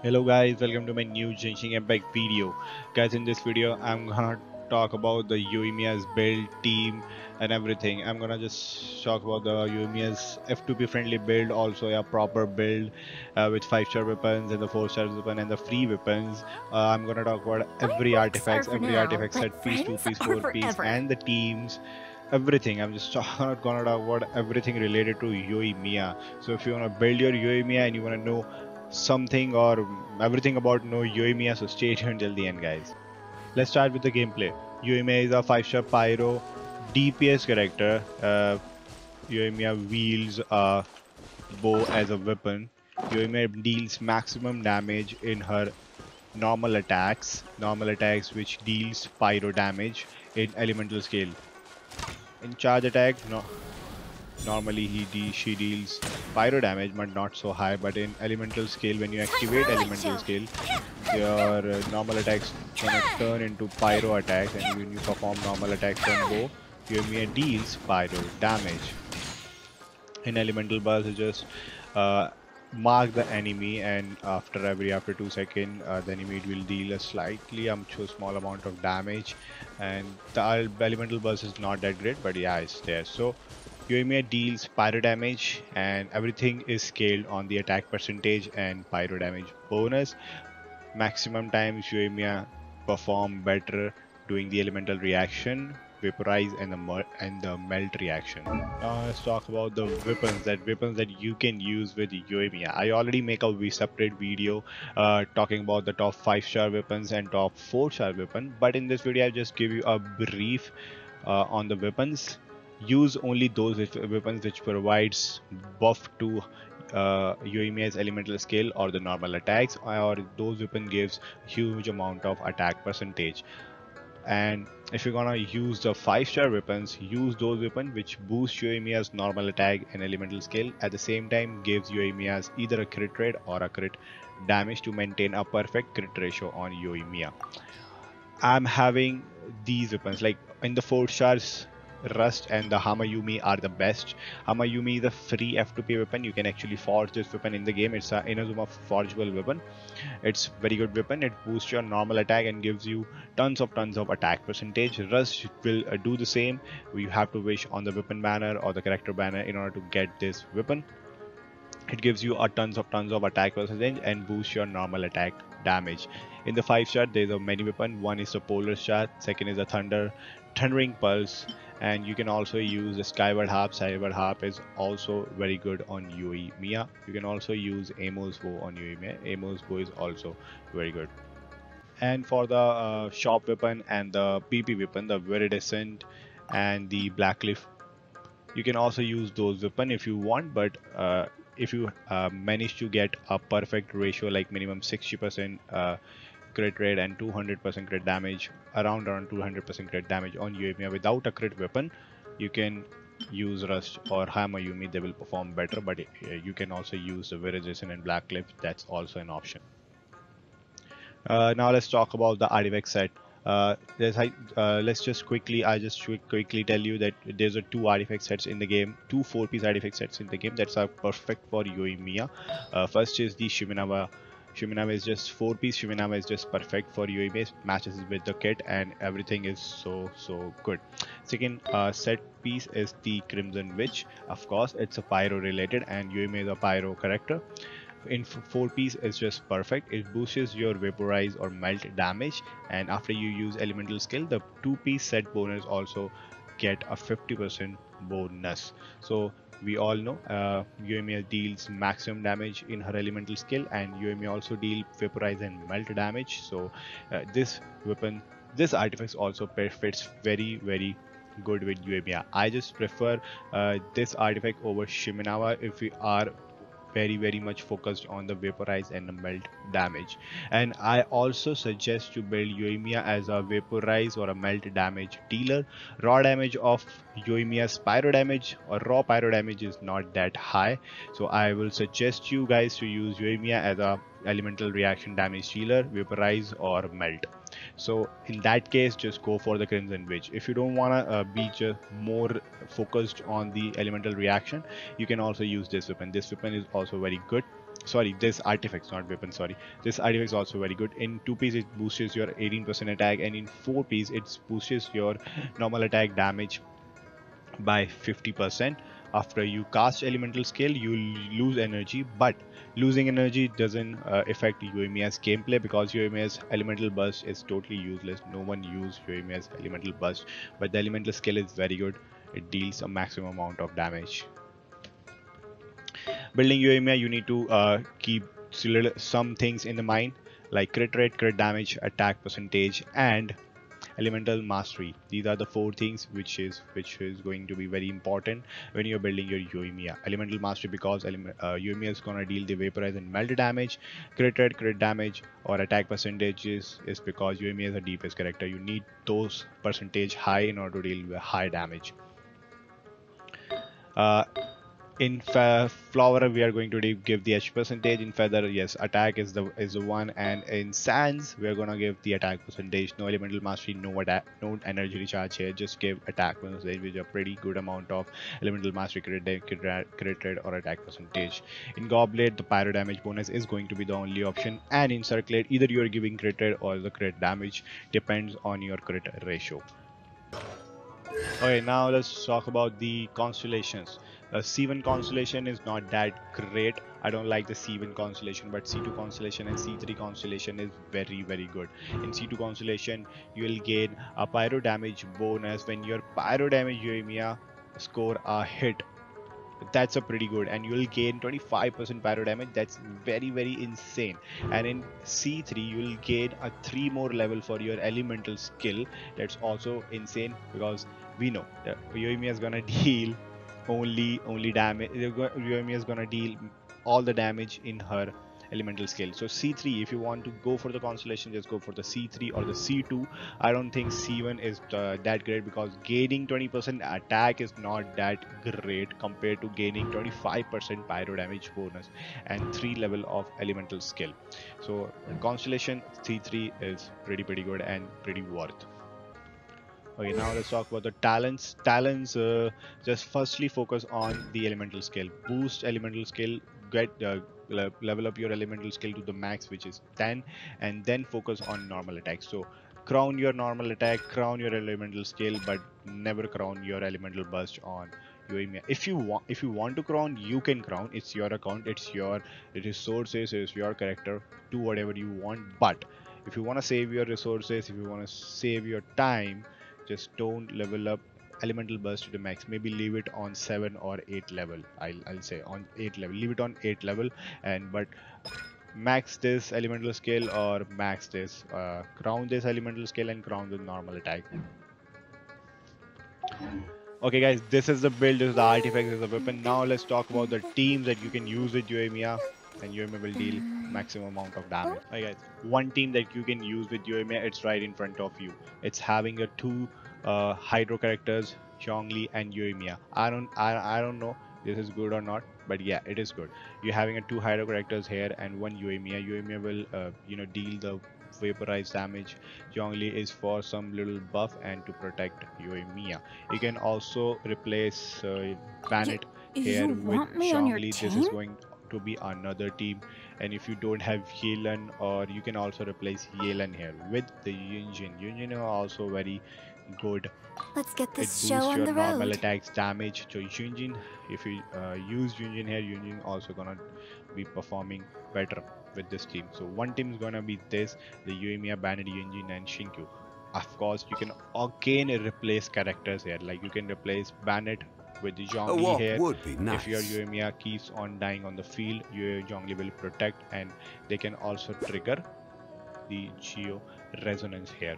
Hello guys, welcome to my new Genshin Impact video. Guys, in this video, I'm gonna talk about the Yoimiya's build, team, and everything. I'm gonna just talk about the Yoimiya's F2P friendly build, also a proper build uh, with 5 star weapons and the 4 star weapon and the free weapons. Uh, I'm gonna talk about every artifact, every now, artifact set piece, 2 piece, 4 piece, and the teams everything i'm just not gonna talk about everything related to yoimiya so if you want to build your yoimiya and you want to know something or everything about no Yoimiya, so stay tuned till the end, guys. Let's start with the gameplay. Yoimiya is a 5-star Pyro DPS character. Uh, Yoimiya wields a bow as a weapon. Yoimiya deals maximum damage in her normal attacks, normal attacks which deals pyro damage in elemental scale. In charge attack, no, normally he de she deals pyro damage but not so high. But in elemental scale when you activate elemental scale your uh, normal attacks gonna turn into pyro attacks. And when you perform normal attacks from bow Yoimiya deals pyro damage. In elemental burst you just uh, mark the enemy and after every after two seconds uh, the enemy will deal a slightly um small amount of damage. And the elemental burst is not that great but yeah it's there. So Yoimiya deals pyro damage and everything is scaled on the attack percentage and pyro damage bonus. Maximum times Yoimiya perform better doing the elemental reaction, vaporize and the and the melt reaction. Now let's talk about the weapons that weapons that you can use with Yoimiya. I already make a separate video uh, talking about the top 5 star weapons and top 4 star weapon but in this video I'll just give you a brief uh, on the weapons use only those weapons which provides buff to uh, elemental skill or the normal attacks or those weapon gives huge amount of attack percentage. And if you're gonna use the 5 star weapons use those weapons which boost Yoimiya's normal attack and elemental skill at the same time gives Yoimiya's either a crit rate or a crit damage to maintain a perfect crit ratio on Yoimiya I'm having these weapons like in the 4 stars Rust and the Hamayumi are the best. Hamayumi is a free F2P weapon. You can actually forge this weapon in the game. It's a Inazuma forgeable weapon. It's very good weapon. It boosts your normal attack and gives you tons of tons of attack percentage. Rust will uh, do the same. You have to wish on the weapon banner or the character banner in order to get this weapon. It gives you a tons of tons of attack percentage and boosts your normal attack damage. In the 5 star, there's a many weapon. One is the Polar Star, second is a Thunder, Thundering Pulse, and you can also use the skyward harp. Skyward harp is also very good on Yoimiya you can also use Amos bow on Yoimiya Amos bow is also very good. And for the uh, shop weapon and the PP weapon the Viridescent and the Blackcliff you can also use those weapon if you want but uh, if you uh, manage to get a perfect ratio like minimum 60% crit rate and 200% crit damage around around 200% crit damage on Yoimiya without a crit weapon you can use Rust or Hamayumi they will perform better but uh, you can also use the Viridescent and Blackcliff that's also an option. Uh, now let's talk about the artifact set. Uh, uh, let's just quickly I just quickly tell you that there's a two artifact sets in the game two four piece artifact sets in the game that's are perfect for Yoimiya. Uh, first is the Shimenawa Shimenawa is just 4 piece. Shimenawa is just perfect for Yoimiya matches with the kit and everything is so so good. Second uh, set piece is the Crimson Witch. Of course it's a pyro related and Yoimiya is a pyro character. In 4 piece is just perfect. It boosts your vaporize or melt damage. And after you use elemental skill the 2 piece set bonus also get a 50% bonus. So we all know uh, deals maximum damage in her elemental skill and Yoimiya also deal vaporize and melt damage. So uh, this weapon this artifact also fits very very good with Yoimiya I just prefer uh, this artifact over Shimenawa if we are very very much focused on the vaporize and melt damage. And I also suggest to build Yoimiya as a vaporize or a melt damage dealer. Raw damage of Yoimiya's pyro damage or raw pyro damage is not that high. So I will suggest you guys to use Yoimiya as a elemental reaction damage dealer vaporize or melt so in that case just go for the crimson witch if you don't want to uh, be just more focused on the elemental reaction you can also use this weapon. This weapon is also very good. Sorry this artifacts not weapon sorry. This artifact is also very good. In 2 piece it boosts your 18% attack and in 4 piece it boosts your normal attack damage by 50% after you cast elemental skill you lose energy but losing energy doesn't uh, affect Yoimiya's gameplay because Yoimiya's elemental burst is totally useless. No one use Yoimiya's elemental burst but the elemental skill is very good. It deals a maximum amount of damage. Building Yoimiya you need to uh, keep some things in the mind like crit rate crit damage attack percentage and elemental mastery. These are the four things which is which is going to be very important when you're building your Yoimiya elemental mastery because element, uh, is gonna deal the vaporize and melt damage. Crit rate crit damage or attack percentages is because Yoimiya is a DPS character. You need those percentage high in order to deal with high damage. Uh, in flower we are going to give the h percentage. In feather yes attack is the is the one. And in sands we are going to give the attack percentage. No elemental mastery no attack no energy recharge here. Just give attack percentage which is a pretty good amount of elemental mastery crit, crit, crit rate or attack percentage. In goblet the pyro damage bonus is going to be the only option. And in circlet either you are giving crit rate or the crit damage depends on your crit ratio. Okay now let's talk about the constellations uh, C1 constellation is not that great. I don't like the C1 constellation, but C2 constellation and C3 constellation is very very good. In C2 constellation, you will gain a pyro damage bonus when your pyro damage Yoimiya score a hit. That's a pretty good, and you'll gain 25% pyro damage. That's very very insane. And in C3, you'll gain a three more level for your elemental skill. That's also insane because we know that Yoimiya is gonna deal only only damage Yoimiya is gonna deal all the damage in her elemental skill so c3 if you want to go for the constellation just go for the c3 or the c2 i don't think c1 is uh, that great because gaining 20% attack is not that great compared to gaining 25% pyro damage bonus and 3 level of elemental skill. So constellation c3 is pretty pretty good and pretty worth Okay, now let's talk about the talents. Talents uh, just firstly focus on the elemental skill. Boost elemental skill, get uh, le level up your elemental skill to the max, which is 10, and then focus on normal attack. So crown your normal attack, crown your elemental skill, but never crown your elemental burst on Yoimiya. If you want, if you want to crown, you can crown. It's your account, it's your resources, it's your character. Do whatever you want. But if you want to save your resources, if you want to save your time just don't level up elemental burst to the max. Maybe leave it on 7 or 8 level. I'll, I'll say on 8 level. Leave it on 8 level and but max this elemental skill or max this uh, crown this elemental skill and crown the normal attack. Okay guys this is the build. This is the artifact. This is the weapon. Now let's talk about the teams that you can use with Yoimiya and Yoimiya will deal maximum amount of damage. Alright guys, one team that you can use with Yoimiya, it's right in front of you. It's having a two uh, Hydro characters, Zhongli and Yoimiya. I don't, I, I don't know this is good or not, but yeah, it is good. You're having a two Hydro characters here and one Yoimiya. Yoimiya will, uh, you know, deal the vaporize damage. Zhongli is for some little buff and to protect Yoimiya. You can also replace uh, Bennett here with Zhongli. This is going to be another team and if you don't have Yelan or you can also replace Yelan here with the Yunjin. Yunjin are also very good. Let's get this show on the road. normal attacks damage to Yunjin. If you uh, use Yunjin here, Yunjin also gonna be performing better with this team. So one team is gonna be this, the Yoimiya, Bennett, Yunjin and Xingqiu. Of course, you can again replace characters here. Like you can replace Bennett with the Zhongli here. Would be nice. If your Yoimiya keeps on dying on the field, your Zhongli will protect and they can also trigger the Geo resonance here.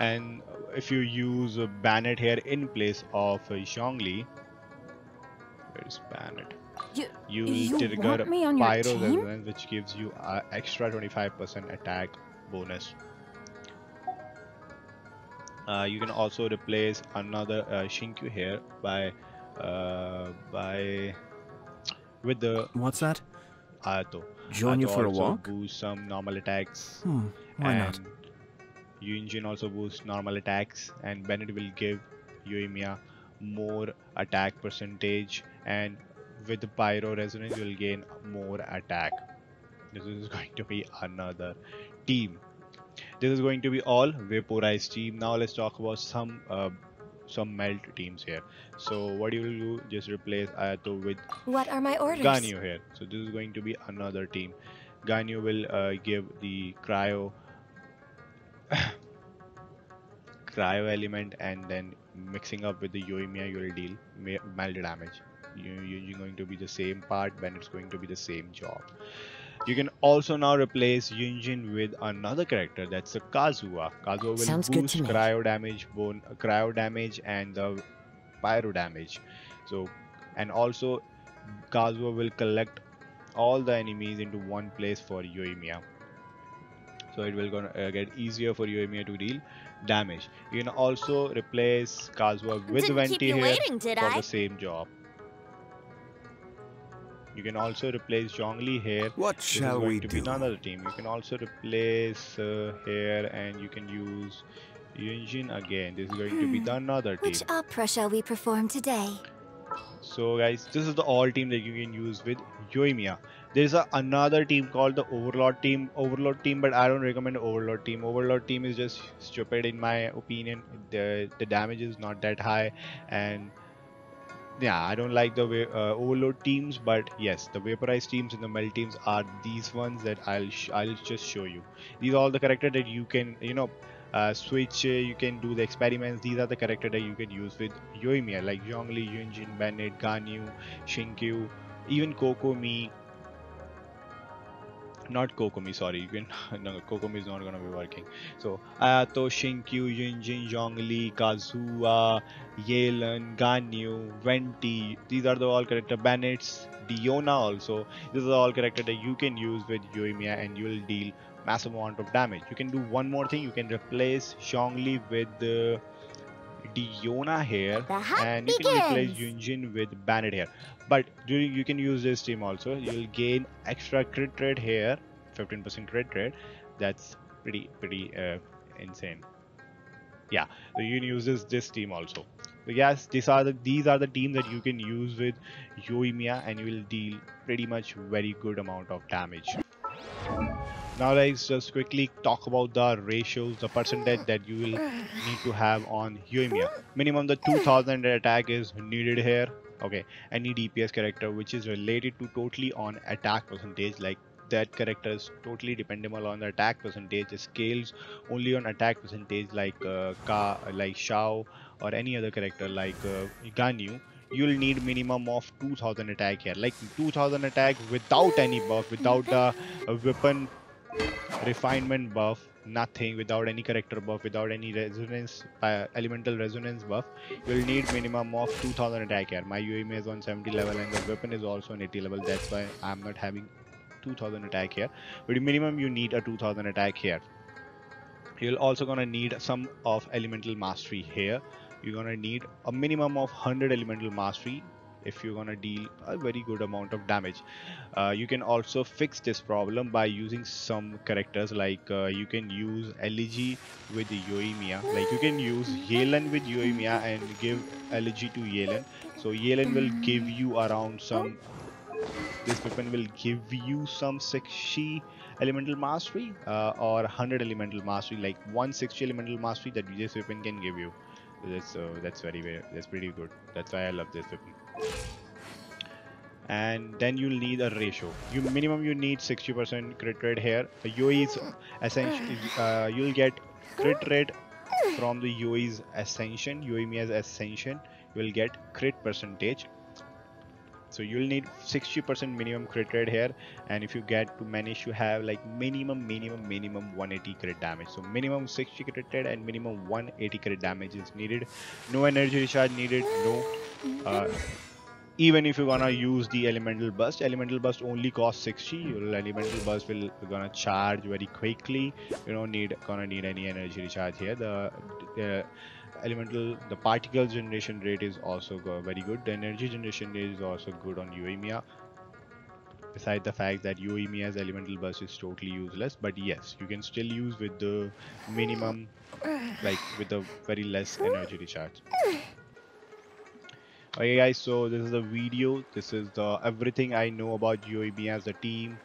And if you use a Bennett here in place of a Zhongli, where's Bennett? You, you will trigger Pyro resonance, which gives you an extra 25% attack bonus uh, you can also replace another uh, Xingqiu here by uh, by with the what's that Ayato. Join you for a walk. Boost some normal attacks. Hmm, why and not? Yunjin also boosts normal attacks, and Bennett will give Yoimiya more attack percentage and with the pyro resonance you'll gain more attack this is going to be another team this is going to be all vaporized team. Now let's talk about some uh, some melt teams here. So what you will do just replace ayato with what are my orders? Ganyu here. So this is going to be another team. Ganyu will uh, give the cryo cryo element and then mixing up with the yoimiya you will deal melt damage. You, you're going to be the same part when it's going to be the same job you can also now replace Yunjin with another character that's a Kazuha. Kazuha will Sounds boost cryo damage, bone cryo damage, and the pyro damage. So, and also Kazuha will collect all the enemies into one place for Yoimiya. So it will gonna uh, get easier for Yoimiya to deal damage. You can also replace Kazuha with Didn't Venti here waiting, for I? the same job. You can also replace Zhongli here. What this shall is going we to do? Be another team. You can also replace uh, here, and you can use Yunjin again. This is going to be Hmm. the another team. Which opera shall we perform today? So guys, this is the all team that you can use with Yoimiya. There's a, another team called the Overlord team. Overlord team, but I don't recommend Overlord team. Overlord team is just stupid in my opinion. The the damage is not that high, and yeah, I don't like the way uh, Overlord teams. But yes, the Vaporized teams and the Melt teams are these ones that I'll I'll just show you. These are all the character that you can you know uh, switch, uh, you can do the experiments. These are the character that you can use with Yoimiya, like Zhongli, Yunjin, Bennett, Ganyu, Xingqiu, even Kokomi. Not Kokomi, sorry. You can no, Kokomi is not gonna be working. So Ayato, Xingqiu, Yunjin, Zhongli, Kazuha, Yelan, Ganyu, Venti. These are the all character. Bennett's, Diona also. These are all character that you can use with Yoimiya, and you will deal massive amount of damage. You can do one more thing. You can replace Zhongli with the Diona The hunt and you can replace begins. Yunjin with Bennett here. But you can use this team also. You'll gain extra crit rate here, 15% crit rate. That's pretty pretty uh, insane. Yeah, so you can use this this team also. So yes, these are the these are the teams that you can use with Yoimiya, and you will deal pretty much very good amount of damage. Now let's just quickly talk about the ratios, the percentage that you will need to have on Yoimiya. Minimum the 2000 attack is needed here. Okay, any DPS character which is related to totally on attack percentage like that character is totally dependable on the attack percentage. Scales only on attack percentage like uh, Ka, like Xiao or any other character like uh, Ganyu. You'll need minimum of 2000 attack here, like 2000 attack without any buff, without the uh, weapon refinement buff nothing without any character buff without any resonance uh, elemental resonance buff you'll need minimum of 2000 attack here my UAM is on 70 level and the weapon is also on 80 level. That's why i'm not having 2000 attack here but minimum you need a 2000 attack here you're also gonna need some of elemental mastery here. You're gonna need a minimum of 100 elemental mastery if you're gonna deal a very good amount of damage. Uh, you can also fix this problem by using some characters like uh, you can use elegy with Yoimiya. Like you can use Yelan with Yoimiya and give elegy to Yelan so Yelan will give you around some this weapon will give you some 60 elemental mastery uh, or 100 elemental mastery like 160 elemental mastery that this weapon can give you that's uh, that's very that's pretty good. That's why i love this weapon and then you'll need a ratio. You minimum you need 60% crit rate here. The UE is essentially uh, you'll get crit rate from the UE's ascension Yoimiya's ascension. You will get crit percentage so you'll need 60% minimum crit rate here. And if you get to manage to have like minimum minimum minimum 180 crit damage. So minimum 60 crit rate and minimum 180 crit damage is needed. No energy recharge needed no uh, even if you're gonna use the elemental burst elemental burst only costs 60 your elemental burst will gonna charge very quickly. You don't need gonna need any energy recharge here. The, the elemental the particle generation rate is also very good the energy generation is also good on Yoimiya beside the fact that Yoimiya's elemental burst is totally useless but yes you can still use with the minimum like with the very less energy recharge Okay guys, so this is the video. This is the everything I know about Yoimiya as a team,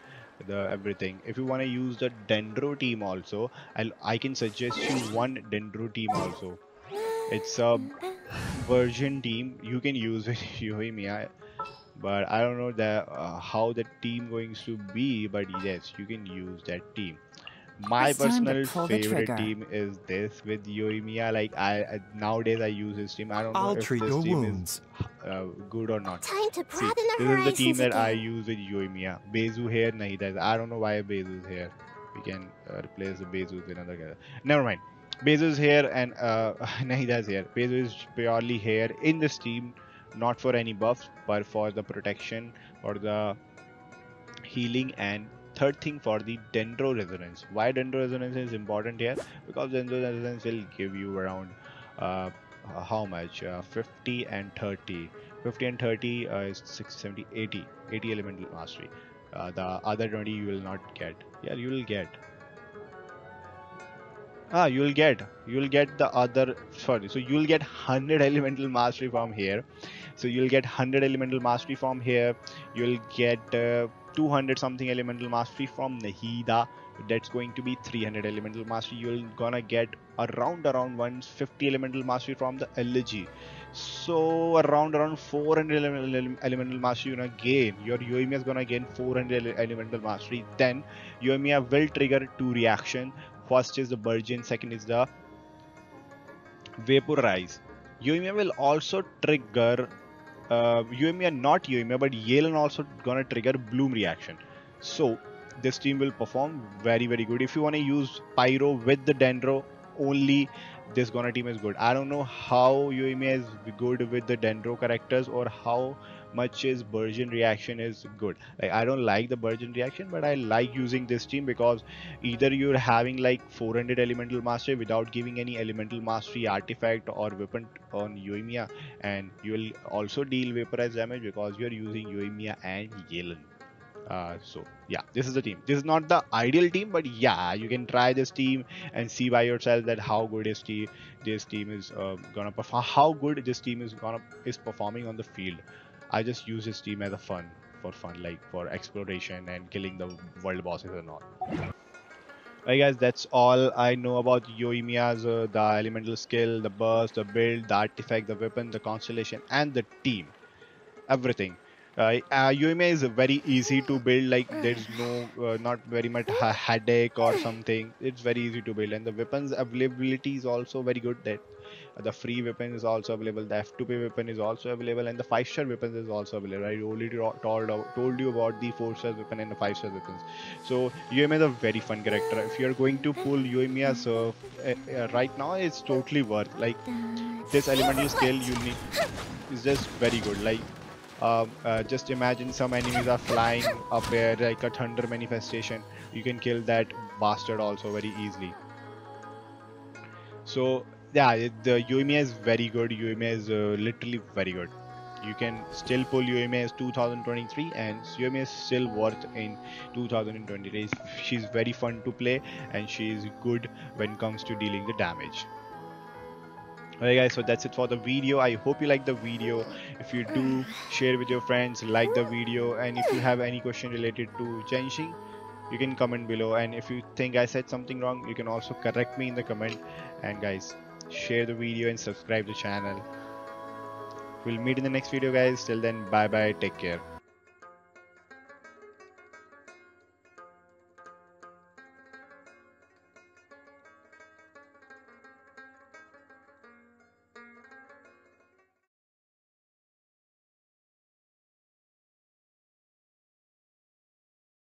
the everything. If you want to use the Dendro team also, I'll I can suggest you one Dendro team also. It's a version team you can use with Yoimiya, but I don't know that uh, how the team going to be. But yes, you can use that team my It's personal favorite team is this with Yoimiya. Like I, I nowadays I use this team. I don't know I'll if treat this team wounds. is uh, good or not. Time to See, broaden this is the team horizons that I use with Yoimiya. Baizhu here, nahi does. I don't know why Baizhu is here. We can uh, replace the Baizhu with another guy. Never mind. Baizhu is here and uh, Nahida is here. Baizhu is purely here in this team, not for any buffs, but for the protection or the healing and third thing for the dendro resonance. Why dendro resonance is important here? Because dendro resonance will give you around uh, how much? Uh, 50 and 30 50 and 30 uh, is 6 70 80 80 elemental mastery. Uh, the other 20 you will not get. Yeah you will get ah you will get you will get the other sorry so you will get 100 elemental mastery from here. So you'll get 100 elemental mastery from here. You'll get uh, 200 something elemental mastery from Nahida. That's going to be 300 elemental mastery. You're gonna get around around 150 elemental mastery from the elegy so around around 400 ele- ele- elemental mastery you're gonna gain. Your Yoimiya is gonna gain 400 ele- elemental mastery. Then Yoimiya will trigger two reaction first is the Burgeon second is the Vaporize Yoimiya will also trigger uh, Yoimiya, not Yoimiya, but Yelan also gonna trigger Bloom reaction. So this team will perform very very good. If you wanna use Pyro with the Dendro only, this gonna team is good. I don't know how Yoimiya is good with the Dendro characters or how much is Burgeon reaction is good. Like I don't like the Burgeon reaction, but I like using this team because either you're having like 400 elemental mastery without giving any elemental mastery artifact or weapon on Yoimiya and you will also deal vaporize damage because you're using Yoimiya and Yelan. Uh, so yeah, this is the team. This is not the ideal team, but yeah, you can try this team and see by yourself that how good this team this team is uh, gonna perform. How good this team is gonna is performing on the field. I just use this team as a fun for fun, like for exploration and killing the world bosses and all. Alright guys, that's all I know about Yoimiya's uh, the elemental skill, the burst, the build, the artifact, the weapon, the constellation, and the team. Everything. Uh, uh, Yoimiya is very easy to build. Like there's no, uh, not very much headache or something. It's very easy to build, and the weapons availability is also very good. That uh, the free weapon is also available. The F2P weapon is also available, and the five star weapons is also available. I already told told you about the four star weapon and the five star weapons. So Yoimiya is a very fun character. If you're going to pull Yoimiya, so uh, uh, right now it's totally worth. Like this elemental skill you need is just very good. Like um, uh, just imagine some enemies are flying up there like a thunder manifestation. You can kill that bastard also very easily. So yeah, the Yoimiya is very good. Yoimiya is uh, literally very good. You can still pull Yoimiya as 2023 and Yoimiya is still worth in 2023. She's very fun to play and she is good when it comes to dealing the damage. Alright guys, so that's it for the video. I hope you like the video. If you do, share with your friends, like the video, and if you have any question related to Genshin, you can comment below. And if you think I said something wrong, you can also correct me in the comment. And guys, share the video and subscribe the channel. We'll meet in the next video guys. Till then, bye bye, take care.